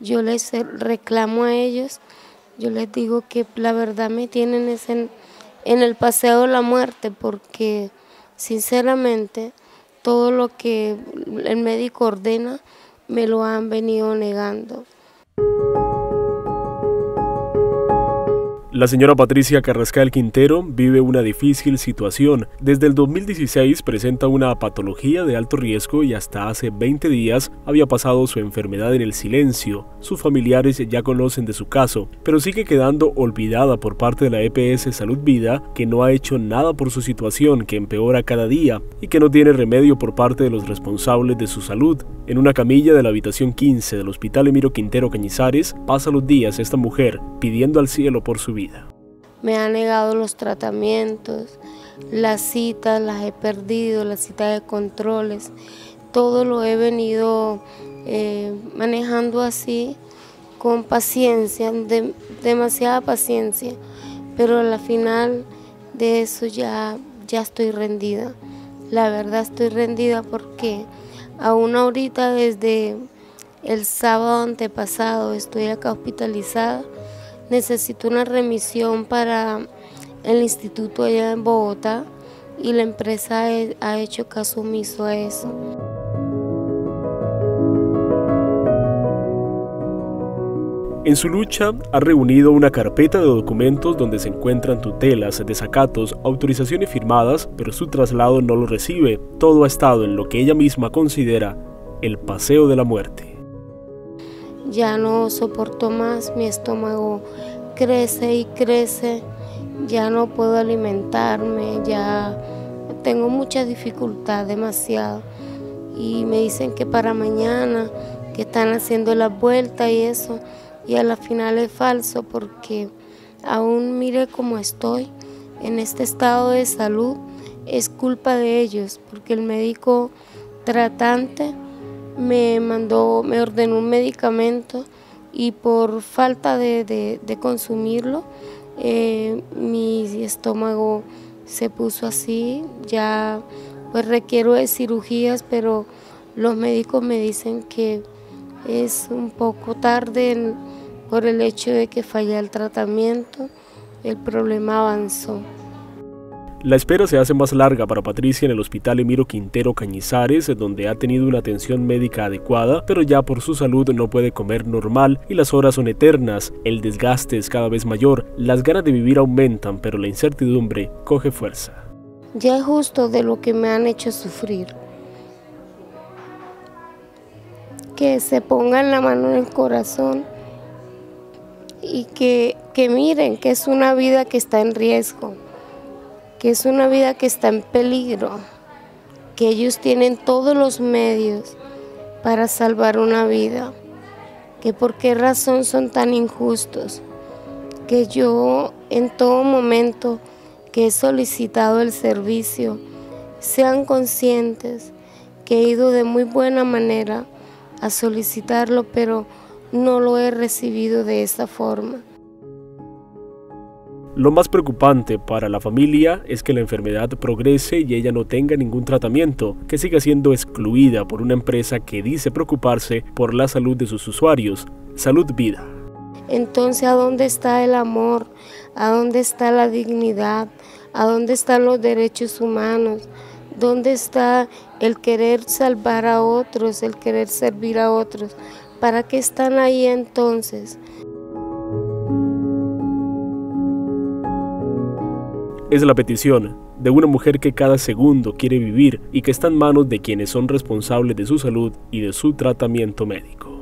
yo les reclamo a ellos, yo les digo que la verdad me tienen en, en el paseo de la muerte porque sinceramente todo lo que el médico ordena me lo han venido negando. La señora Patricia Carrascal Quintero vive una difícil situación. Desde el 2016 presenta una patología de alto riesgo y hasta hace 20 días había pasado su enfermedad en el silencio. Sus familiares ya conocen de su caso, pero sigue quedando olvidada por parte de la EPS Salud Vida, que no ha hecho nada por su situación, que empeora cada día y que no tiene remedio por parte de los responsables de su salud. En una camilla de la habitación 15 del Hospital Emiro Quintero Cañizares pasa los días esta mujer pidiendo al cielo por su vida. Me ha negado los tratamientos, las citas las he perdido, las citas de controles. Todo lo he venido eh, manejando así, con paciencia, demasiada paciencia. Pero al final de eso ya, ya estoy rendida. La verdad estoy rendida porque aún ahorita desde el sábado antepasado estoy acá hospitalizada necesito una remisión para el instituto allá en Bogotá y la empresa ha hecho caso omiso a eso. En su lucha ha reunido una carpeta de documentos donde se encuentran tutelas, desacatos, autorizaciones firmadas, pero su traslado no lo recibe. Todo ha estado en lo que ella misma considera el paseo de la muerte ya no soporto más, mi estómago crece y crece, ya no puedo alimentarme, ya tengo mucha dificultad, demasiado. Y me dicen que para mañana, que están haciendo la vuelta y eso, y a la final es falso porque aún mire cómo estoy en este estado de salud, es culpa de ellos, porque el médico tratante me mandó, me ordenó un medicamento y por falta de, consumirlo, eh, mi estómago se puso así, ya pues requiero de cirugías, pero los médicos me dicen que es un poco tarde por el hecho de que falla el tratamiento, el problema avanzó. La espera se hace más larga para Patricia en el Hospital Emiro Quintero Cañizares, donde ha tenido una atención médica adecuada, pero ya por su salud no puede comer normal y las horas son eternas, el desgaste es cada vez mayor, las ganas de vivir aumentan, pero la incertidumbre coge fuerza. Ya es justo de lo que me han hecho sufrir. Que se pongan la mano en el corazón y que, que miren que es una vida que está en riesgo que es una vida que está en peligro, que ellos tienen todos los medios para salvar una vida, que por qué razón son tan injustos, que yo en todo momento que he solicitado el servicio, sean conscientes que he ido de muy buena manera a solicitarlo, pero no lo he recibido de esa forma. Lo más preocupante para la familia es que la enfermedad progrese y ella no tenga ningún tratamiento, que siga siendo excluida por una empresa que dice preocuparse por la salud de sus usuarios, Salud Vida. Entonces, ¿a dónde está el amor? ¿A dónde está la dignidad? ¿A dónde están los derechos humanos? ¿Dónde está el querer salvar a otros, el querer servir a otros? ¿Para qué están ahí entonces? Es la petición de una mujer que cada segundo quiere vivir y que está en manos de quienes son responsables de su salud y de su tratamiento médico.